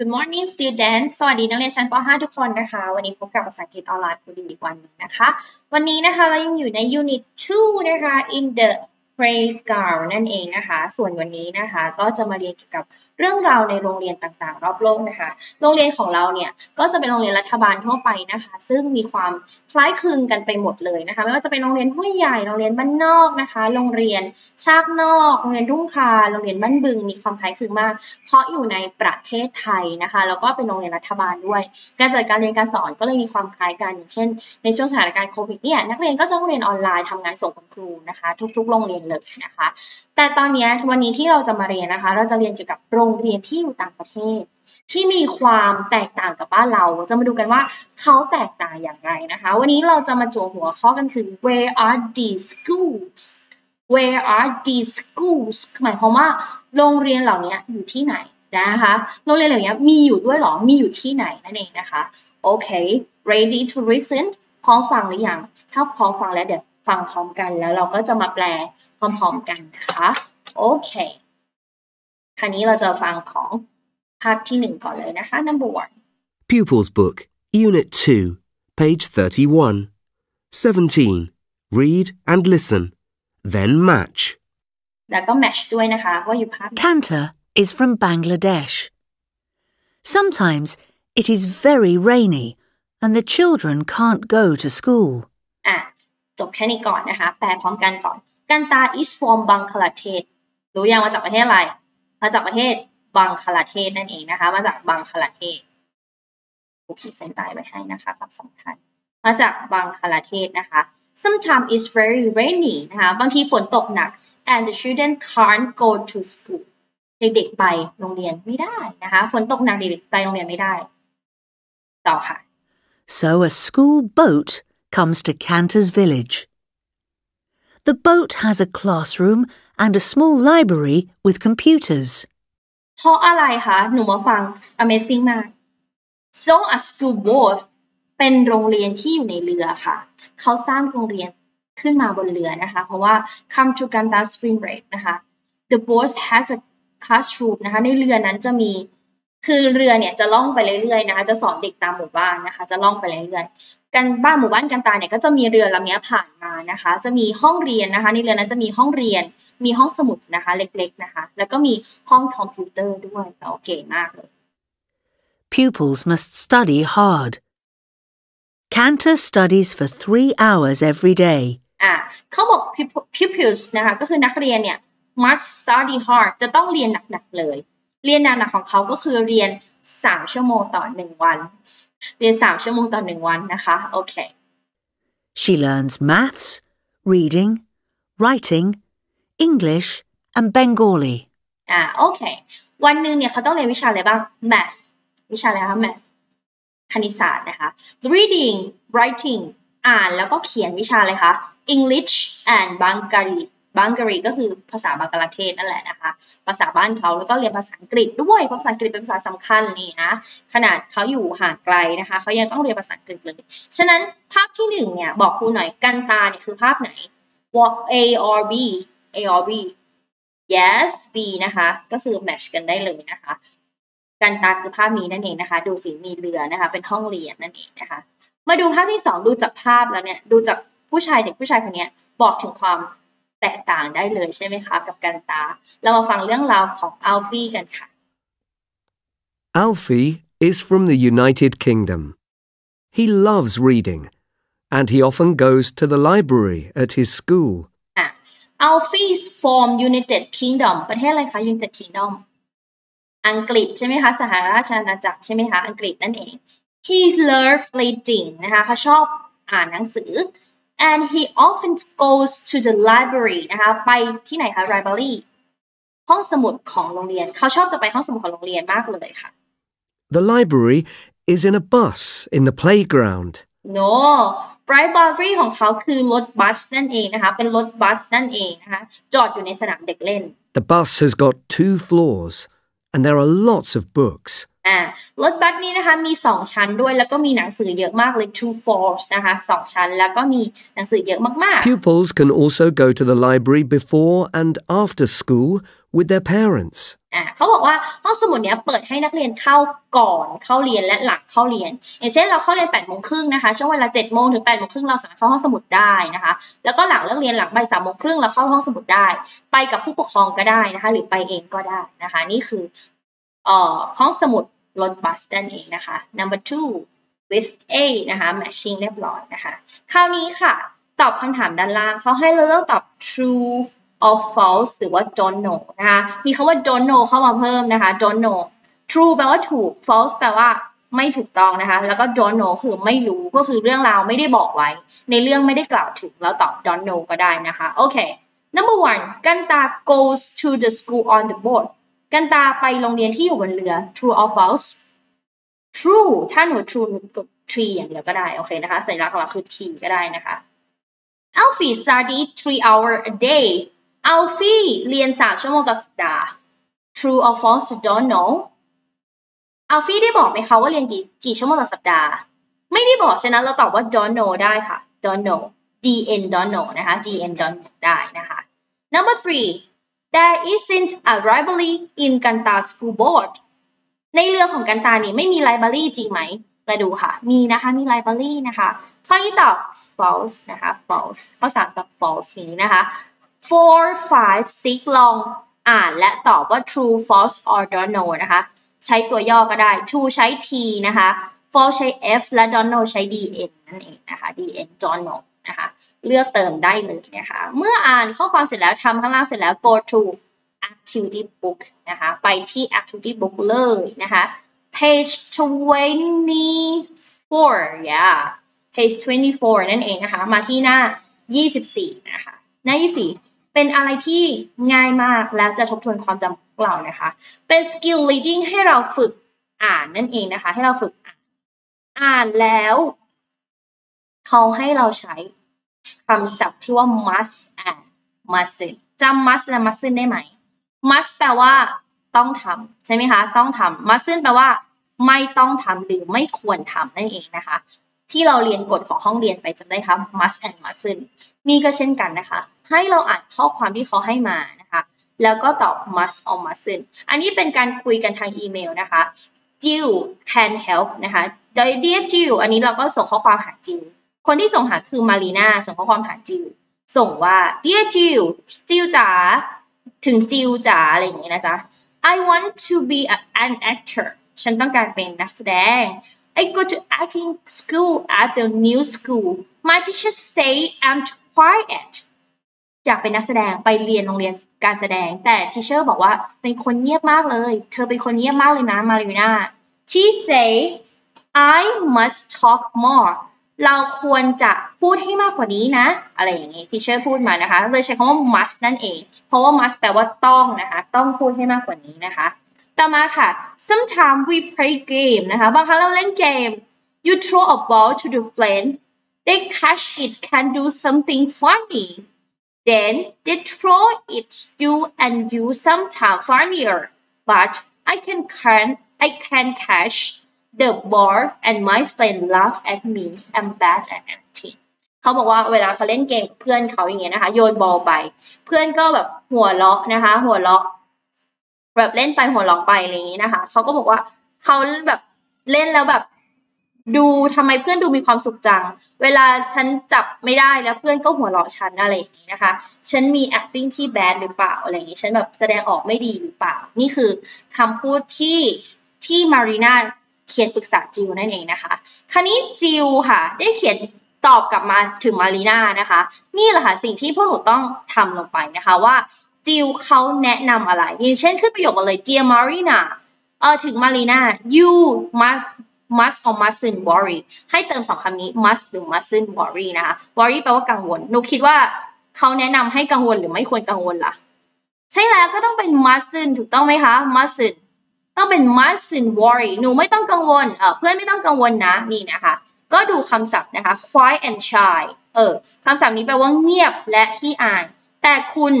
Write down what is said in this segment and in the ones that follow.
Good morning students สวัสดีนักเรียนชั้นป .5 ทุกคนนะคะ วันนี้พบกับภาษาอังกฤษออนไลน์คูดีอีกวันหนึ่งนะคะ วันนี้นะคะเรายังอยู่ใน Unit 2 นะคะ in the playground นั่นเองนะคะ ส่วนวันนี้นะคะก็จะมาเรียนเกี่ยวกับ เรื่องราวในโรงเรียนต่างๆ รอบโลกนะคะ โรงเรียนของเราเนี่ยก็จะเป็นโรงเรียนรัฐบาลทั่วไปนะคะ ซึ่งมีความคล้ายคลึงกันไปหมดเลยนะคะ ไม่ว่าจะเป็นโรงเรียนห้วยใหญ่ โรงเรียนบ้านนอกนะคะ โรงเรียนชากนอก โรงเรียนรุ่งคา โรงเรียนบ้านบึง มีความคล้ายคลึงมาก เพราะอยู่ในประเทศไทยนะคะ แล้วก็เป็นโรงเรียนรัฐบาลด้วย การจัดการเรียนการสอนก็เลยมีความคล้ายกัน อย่างเช่น ในช่วงสถานการณ์โควิดเนี่ย นักเรียนก็จะต้องเรียนออนไลน์ทำงานส่งคุณครูนะคะ ทุก ๆ โรงเรียนเลยนะคะ แต่ตอนนี้วันนี้ที่เราจะมาเรียนนะคะ เราจะเรียนเกี่ยวกับโรงเรียนที่อยู่ต่างประเทศ ที่มีความแตกต่างกับบ้านเรา จะมาดูกันว่าเขาแตกต่างอย่างไรนะคะ วันนี้เราจะมาจั่วหัวข้อกันคือ where are these schools where are these schools หมายความว่าโรงเรียนเหล่านี้อยู่ที่ไหนนะคะ โรงเรียนเหล่านี้มีอยู่ด้วยหรอ มีอยู่ที่ไหนนั่นเองนะคะ โอเค ready to listen พร้อมฟังหรือยัง ถ้าพร้อมฟังแล้วเดี๋ยว ฟังพร้อมกัน แล้วเราก็จะมาแปลพร้อมๆกันนะคะ โอเค คราวนี้เราจะฟังของภาพที่หนึ่งก่อนเลยนะคะ number one Pupils Book, Unit 2, page 31. 17. Read and listen. Then match. แล้วก็ match ด้วยนะคะว่าอยู่ภาพไหน Kanta is from Bangladesh. Sometimes it is very rainy and the children can't go to school. อ่ะ จบแค่นี้ก่อนนะคะ แปลพร้อมกันก่อน กันตา is from บังคลาเทศรู้ยังมาจากประเทศอะไร มาจากประเทศบังคลาเทศนั่นเองนะคะ มาจากบังคลาเทศผมขีดเส้นใต้ไว้ให้นะคะความสำคัญ มาจากบังคลาเทศนะคะ sometimes it's very rainy นะคะ บางทีฝนตกหนัก and the children can't go to school เด็กๆไปโรงเรียนไม่ได้นะคะ ฝนตกหนักเด็กๆไปโรงเรียนไม่ได้ ต่อค่ะ So a school boat comes to Kanta's village. The boat has a classroom and a small library with computers. เพราะอะไรคะ หนูมาฟัง Amazing มาก so a school boat เป็นโรงเรียนที่อยู่ในเรือค่ะ เขาสร้างโรงเรียนขึ้นมาบนเรือนะคะ เพราะว่า come to Ganda Spring Break นะคะ the boat has a classroom นะคะ ในเรือนั้นจะมี คือเรือเนี่ยจะล่องไปเรื่อยๆนะคะ จะสอนเด็กตามหมู่บ้านนะคะ จะล่องไปเรื่อยๆกันบ้านหมู่บ้านกันตาเนี่ยก็จะมีเรือลำนี้ผ่านมานะคะ จะมีห้องเรียนนะคะ ในเรือนั้นจะมีห้องเรียน มีห้องสมุดนะคะ เล็กๆนะคะ แล้วก็มีห้องคอมพิวเตอร์ด้วยโอเคมากเลย Pupils must study hard. Kanta studies for three hours every day. อะเขาบอก pup- pupils นะคะ ก็คือนักเรียนเนี่ย must study hard จะต้องเรียนหนักๆเลย เรียนหนักๆของเขาก็คือเรียน 3 ชั่วโมงต่อ 1 วัน เรียน 3 ชั่วโมงต่อ 1 วันนะคะ โอเค She learns maths, reading, writing, English, and Bengali. อ่าโอเค วันหนึ่งเนี่ยเขาต้องเรียนวิชาอะไรบ้าง math วิชาอะไรคะ math คณิตศาสตร์นะคะ reading writing อ่านแล้วก็เขียนวิชาอะไรคะ English and Bangari Bangari ก็คือภาษาบังกลาเทศนั่นแหละนะคะ ภาษาบ้านเขาแล้วก็เรียนภาษาอังกฤษด้วยเพราะภาษาอังกฤษเป็นภาษาสำคัญนี่นะขนาดเขาอยู่ห่างไกลนะคะเขายังต้องเรียนภาษาอังกฤษเลยฉะนั้นภาพที่หนึ่งเนี่ยบอกครูหน่อยกันตาเนี่ยคือภาพไหน A or B A or B yes B นะคะก็คือ match กันได้เลยนะคะกันตาคือภาพนี้นั่นเองนะคะดูสิมีเรือนะคะเป็นห้องเรียนนั่นเองนะคะมาดูภาพที่สองดูจากภาพแล้วเนี่ยดูจากผู้ชายเด็กผู้ชายคนนี้บอกถึงความ แตกต่างได้เลยใช่ไหมคะ กับกันตา เรามาฟังเรื่องราวของอัลฟี่กันค่ะ Alfie is from the United Kingdom. He loves reading, and he often goes to the library at his school. อะ Alfie's from United Kingdom ประเทศอะไรคะ United Kingdom อังกฤษใช่ไหมคะ สหราชอาณาจักรใช่ไหมคะ อังกฤษนั่นเอง He loves reading นะคะเขาชอบอ่านหนังสือ and he often goes to the library นะคะไปที่ไหนคะ library ห้องสมุดของโรงเรียน เขาชอบจะไปห้องสมุดของโรงเรียนมากเลยค่ะ The library is in a bus in the playground. no bright library ของเขาคือรถบัสนั่นเองนะคะ เป็นรถบัสนั่นเองนะคะ จอดอยู่ในสนามเด็กเล่น The bus has got two floors, and there are lots of books. อ่ารถบัสนี้นะคะมี 2 ชั้นด้วย แล้วก็มีหนังสือเยอะมากเลย two floors นะคะ2ชั้น แล้วก็มีหนังสือเยอะมากๆ Pupils can also go to the library before and after school with their parents อ่าเขาบอกว่าห้องสมุดเนี้ยเปิดให้นักเรียนเข้าก่อนเข้าเรียนและหลังเข้าเรียน อย่างเช่นเราเข้าเรียน8ปดโมงครึ่งนะคะช่วงเวลา7จ็ดโมงถึง8ปดโมงครึ่งเราสามารถเข้าห้องสมุดได้นะคะ แล้วก็หลังเลิกเรียนหลังบ่ายสามโมงครึ่งเราเข้าห้องสมุดได้ ไปกับผู้ปกครองก็ได้นะคะ หรือไปเองก็ได้นะคะ นี่คือเอ่อห้องสมุด รถบัสนั่นเองนะคะ number two with A นะคะ matching เรียบร้อยนะคะ คราวนี้ค่ะ ตอบคำถามด้านล่างเขาให้เราเลือกตอบ true or false หรือว่า don't know นะคะ มีคำว่า don't know เข้ามาเพิ่มนะคะ don't know true แปลว่าถูก false แปลว่าไม่ถูกต้องนะคะ แล้วก็ don't know คือไม่รู้ ก็คือเรื่องราวไม่ได้บอกไว้ ในเรื่องไม่ได้กล่าวถึง แล้วตอบ don't know ก็ได้นะคะ โอเค number one กันตา goes to the school on the boat กันตาไปโรงเรียนที่อยู่บนเรือ true or false true ถ้าหนู true หนูกด tree อย่างเดียวก็ได้ โอเคนะคะ สัญลักษณ์ของเราคือ t ก็ได้นะคะ Alfie studied three hour a day Alfie เรียนสามชั่วโมงต่อสัปดาห์ True or false don't know Alfie ได้บอกไหมคะว่าเรียนกี่กี่ชั่วโมงต่อสัปดาห์ ไม่ได้บอกฉะนั้นเราตอบว่า don't know ได้ค่ะ don't know dn don't know นะคะ dn don't know ได้นะคะ number three there isn't a library in Kanta school board ในเรือของกันตานี่ไม่มีไลบรารีจริงไหมมาดูค่ะ มีนะคะ มีไลบรารีนะคะข้อนี้ตอบ false นะคะ false ข้อสามตอบ false นี้นะคะ four five six ลองอ่านและตอบว่า true false or don't know นะคะ ใช้ตัวย่อก็ได้ true ใช้ t นะคะ false ใช้ f และ don't know ใช้ dn นั่นเองนะคะ dn don't know นะคะ เลือกเติมได้เลยนะคะ เมื่ออ่านข้อความเสร็จแล้วทำข้างล่างเสร็จแล้ว go to activity book นะคะ ไปที่ activity book เลยนะคะ page 24 yeah page 24 นั่นเองนะคะ มาที่หน้า 24 นะคะ หน้า 24 เป็นอะไรที่ง่ายมากแล้วจะทบทวนความจำของเรานะคะ เป็น skill reading ให้เราฝึกอ่านนั่นเองนะคะ ให้เราฝึกอ่าน อ่านแล้ว เขาให้เราใช้ คำศัพท์ที่ว่า must and mustn't จำ must และ mustn't ได้ไหม must แปลว่า ต้องทำใช่ไหมคะ ต้องทำ mustn't แปลว่า ไม่ต้องทำหรือไม่ควรทำนั่นเองนะคะ ที่เราเรียนกฎของห้องเรียนไปจำได้คะ must and mustn't นี่ก็เช่นกันนะคะ ให้เราอ่านข้อความที่เขาให้มานะคะ แล้วก็ตอบ must or mustn't อันนี้เป็นการคุยกันทางอีเมลนะคะ Jill can help นะคะ โดย dear Jill อันนี้เราก็ส่งข้อความหา Jill คนที่ส่งหาคือมารีนาส่งข้อความหา Jill ส่งว่า dear Jill Jill จ๋าถึงจิวจ๋าอะไรอย่างนี้นะจ๊ะ I want to be a, an actor ฉันต้องการเป็นนักแสดง I go to acting school at the new school my teacher say I'm quiet อยากเป็นนักแสดงไปเรียนโรงเรียนการแสดง แต่ teacher บอกว่าเป็นคนเงียบมากเลย เธอเป็นคนเงียบมากเลยนะมาริน่า She say I must talk more เราควรจะพูดให้มากกว่านี้นะ อะไรอย่างนี้ที่เชอร์พูดมานะคะเลยใช้คำว่า must นั่นเอง เพราะว่า must แปลว่าต้องนะคะ ต้องพูดให้มากกว่านี้นะคะ ต่อมาค่ะ sometimes we play game นะคะ บางครั้งเราเล่นเกม you throw a ball to the friend they catch it can do something funny then they throw it you and you sometimes funnier but I can can I can catch the ball and my friend laugh at me I'm bad at acting เขาบอกว่าเวลาเขาเล่นเกมเพื่อนเขาอย่างเงี้ยนะคะ โยนบอลไป เพื่อนก็แบบหัวเราะนะคะ หัวเราะแบบเล่นไปหัวเราะไปอะไรอย่างงี้นะคะเขาก็บอกว่าเขาแบบเล่นแล้วแบบดูทำไมเพื่อนดูมีความสุขจัง เวลาฉันจับไม่ได้แล้วเพื่อนก็หัวเราะฉันอะไรอย่างนี้นะคะ ฉันมี acting ที่ bad หรือเปล่าอะไรอย่างนี้ ฉันแบบแสดงออกไม่ดีหรือเปล่า นี่คือคำพูดที่ที่มารีนา เขียนปรึกษาจิวนั่นเองนะคะ คราวนี้จิวค่ะ ได้เขียนตอบกลับมาถึงมารีนานะคะ นี่แหละค่ะสิ่งที่พวกหนูต้องทำลงไปนะคะว่าจิวเขาแนะนำอะไรอย่างเช่นขึ้นประโยคมาเลย dear Marina เออถึงมารีนา you must must or mustn't worry ให้เติมสองคำนี้ must หรือ mustn't worry นะคะ worry แปลว่ากังวล หนูคิดว่าเขาแนะนำให้กังวลหรือไม่ควรกังวลล่ะ ใช่แล้วก็ต้องเป็น mustn't ถูกต้องไหมคะ mustn't ต้องเป็น mustn't worry หนูไม่ต้องกังวลเออเพื่อนไม่ต้องกังวลนะนี่นะคะ ก็ดูคำศัพท์นะคะ quiet and shy เออคำศัพท์นี้แปลว่าเงียบและขี้อาย แต่คุณ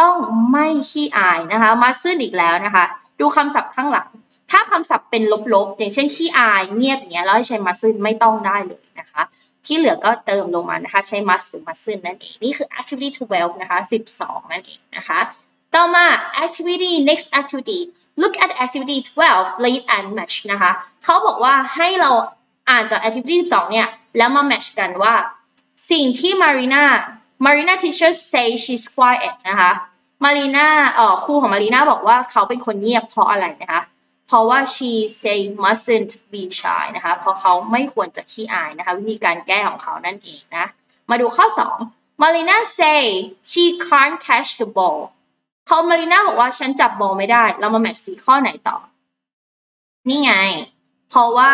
ต้องไม่ขี้อายนะคะ mustn't อีกแล้วนะคะ ดูคำศัพท์ข้างหลัง ถ้าคำศัพท์เป็นลบๆ อย่างเช่นขี้อาย เงียบอย่างเงี้ยแล้วให้ใช้ mustn't ไม่ต้องได้เลยนะคะที่เหลือก็เติมลงมานะคะ ใช้ must หรือ mustn't นั่นเอง นี่คือ activity 12 นะคะ 12 นั่นเองนะคะ ต่อมา activity next activity look at activity 12 read and match นะคะเขาบอกว่าให้เราอ่านจาก activity 12 เนี่ย แล้วมา match กันว่า สิ่งที่ Marina Marina teacher say she's quiet นะคะ Marina เอ่อครูของ Marina บอกว่าเขาเป็นคนเงียบเพราะอะไรนะคะ เพราะว่า she say mustn't be shy นะคะ เพราะเขาไม่ควรจะขี้อายนะคะ วิธีการแก้ของเขานั่นเองนะ มาดูข้อ 2 Marina say she can't catch the ball เขามารีน่าบอกว่าฉันจับบอลไม่ได้ เรามาแมทสีข้อไหนต่อ นี่ไง เพราะว่า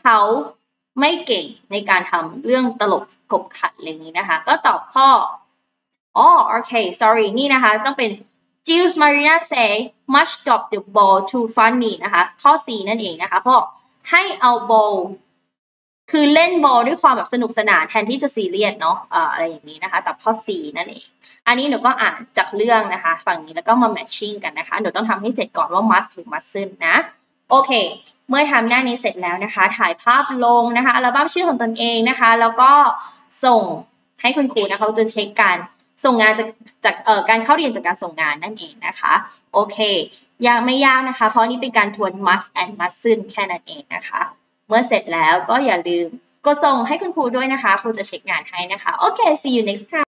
เขาไม่เก่งในการทำเรื่องตลกกบขัดอะไรอย่างนี้นะคะ ก็ตอบข้ออ๋อโอเค sorry นี่นะคะ ต้องเป็น Jules Marina say much drop the ball too funny นะคะ ข้อ C นั่นเองนะคะ เพราะให้เอาบอล คือเล่นบอลด้วยความแบบสนุกสนานแทนที่จะซีเรียสเนาะอะไรอย่างนี้นะคะแต่ข้อ C นั่นเอง อันนี้หนูก็อ่านจากเรื่องนะคะ ฝั่งนี้แล้วก็มา matching กันนะคะ หนูต้องทำให้เสร็จก่อนว่า must หรือ mustn't นะ โอเค เมื่อทำหน้านี้เสร็จแล้วนะคะ ถ่ายภาพลงนะคะ อัลบั้มชื่อของตนเองนะคะ แล้วก็ส่งให้คุณครูนะคะจะเช็คการส่งงานจากจากเอ่อการเข้าเรียนจากการส่งงานนั่นเองนะคะ โอเคยังไม่ยากนะคะ เพราะนี่เป็นการทวน must and mustn't แค่นั้นเองนะคะ มื่อเสร็จแล้วก็อย่าลืมกดส่งให้คุณครูด้วยนะคะ ครูจะเช็คงานให้นะคะ โอเค see you next time